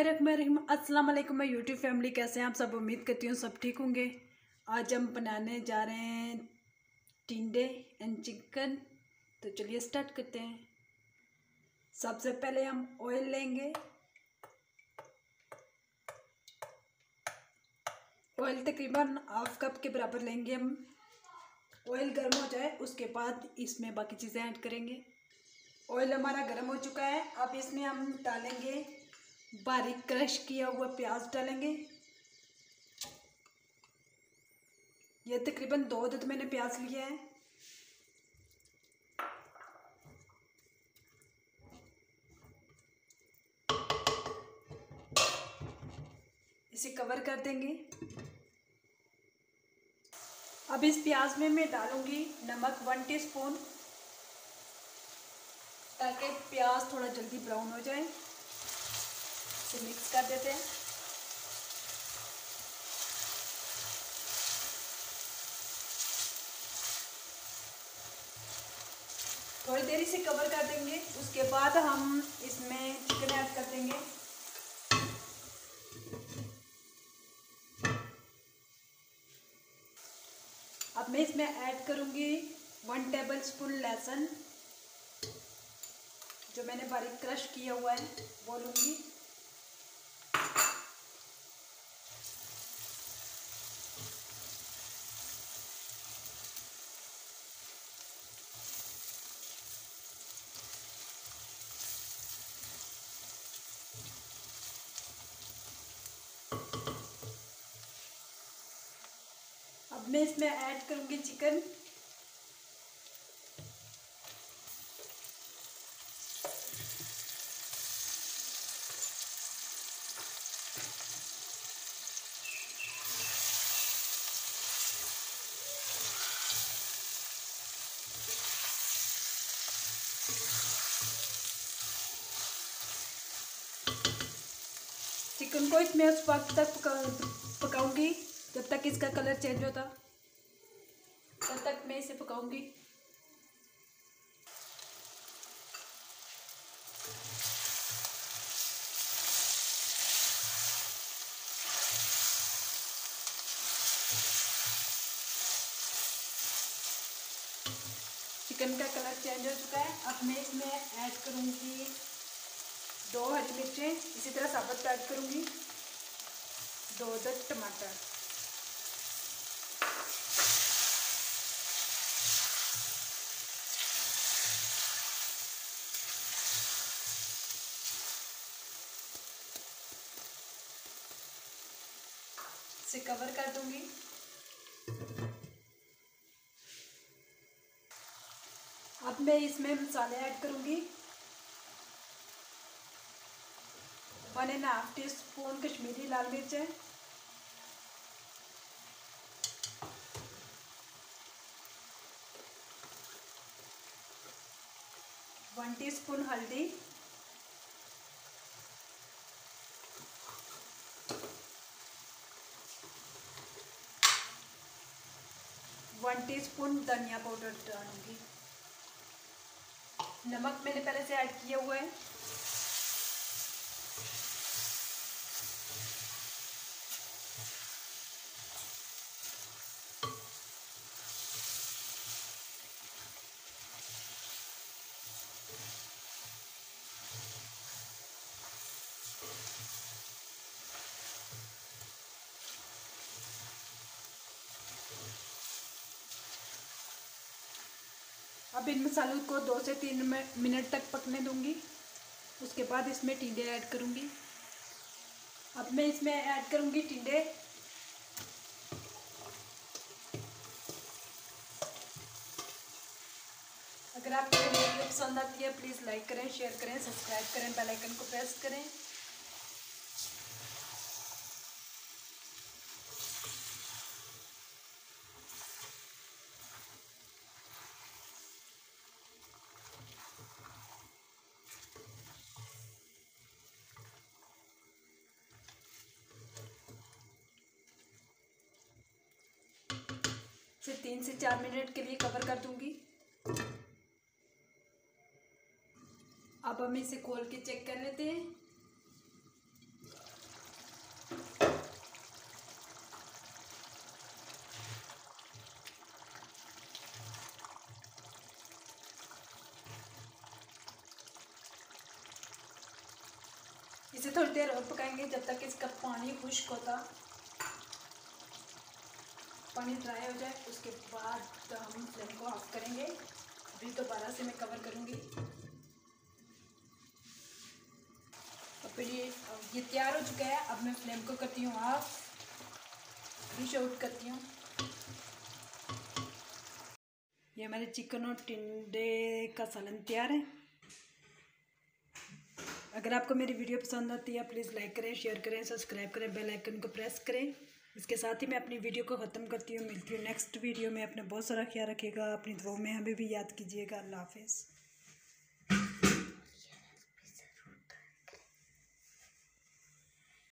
बिस्मिल्लाहिर्रहमानिर्रहीम अस्सलाम वालेकुम मैं यूट्यूब फैमिली कैसे हैं आप सब? उम्मीद करती हूँ सब ठीक होंगे। आज हम बनाने जा रहे हैं टिंडे एंड चिकन तो चलिए स्टार्ट करते हैं। सबसे पहले हम ऑयल लेंगे। ऑयल तकरीबन हाफ़ कप के बराबर लेंगे हम। ऑयल गर्म हो जाए, उसके बाद इसमें बाकी चीज़ें ऐड करेंगे। ऑयल हमारा गर्म हो चुका है। अब इसमें हम डालेंगे बारीक क्रश किया हुआ प्याज डालेंगे। ये तकरीबन दो दत मैंने प्याज लिया है। इसे कवर कर देंगे। अब इस प्याज में मैं डालूँगी नमक वन टीस्पून, ताकि प्याज थोड़ा जल्दी ब्राउन हो जाए। इसे मिक्स कर देते हैं। थोड़ी देर इसे कवर कर देंगे, उसके बाद हम इसमें चिकन ऐड कर देंगे। अब मैं इसमें ऐड करूँगी वन टेबल स्पून लहसुन, जो मैंने बारीक क्रश किया हुआ है वो लूँगी अब मैं इसमें ऐड करूँगी चिकन चिकन को इसमें उस वक्त तक पकाऊँगी, जब तक इसका कलर चेंज होता। तब तक मैं इसे पकाऊँगी। चिकन का कलर चेंज हो चुका है। अब मैं इसमें ऐड करूँगी दो हरी मिर्चें। इसी तरह साबुत ऐड करूँगी। दो दस टमाटर। इसे कवर कर दूँगी। अब मैं इसमें मसाले ऐड करूँगी। One and half teaspoon Kashmiri लाल मिर्च है। वन टीस्पून हल्दी। वन टीस्पून धनिया पाउडर डालूँगी। नमक मैंने पहले से ऐड किया हुआ है। अब इन मसालों को दो से तीन मिनट तक पकने दूँगी। उसके बाद इसमें टिंडे ऐड करूँगी। अब मैं इसमें ऐड करूँगी टिंडे। अगर आपको वीडियो पसंद आती है प्लीज़ लाइक करें शेयर करें सब्सक्राइब करें बेल आइकन को प्रेस करें। तीन से चार मिनट के लिए कवर कर दूँगी। अब हम इसे खोल के चेक कर लेते हैं। इसे थोड़ी देर और पकाएँगे जब तक इसका पानी खुश्क होता। पानी ड्राई हो जाए, उसके बाद तो हम फ्लेम को ऑफ़ करेंगे। अभी दोबारा से मैं कवर करूँगी। और फिर ये ये तैयार हो चुका है। अब मैं फ्लेम को करती हूँ ऑफ़ डिश आउट करती हूँ। ये हमारे चिकन और टिंडे का सालन तैयार है। अगर आपको मेरी वीडियो पसंद आती है प्लीज़ लाइक करें शेयर करें सब्सक्राइब करें बेल आइकन को प्रेस करें। इसके साथ ही मैं अपनी वीडियो को ख़त्म करती हूँ। मिलती हूँ नेक्स्ट वीडियो में। अपने बहुत सारा ख्याल रखिएगा। अपनी दुआ में हमें भी याद कीजिएगा। अल्लाह हाफिज़।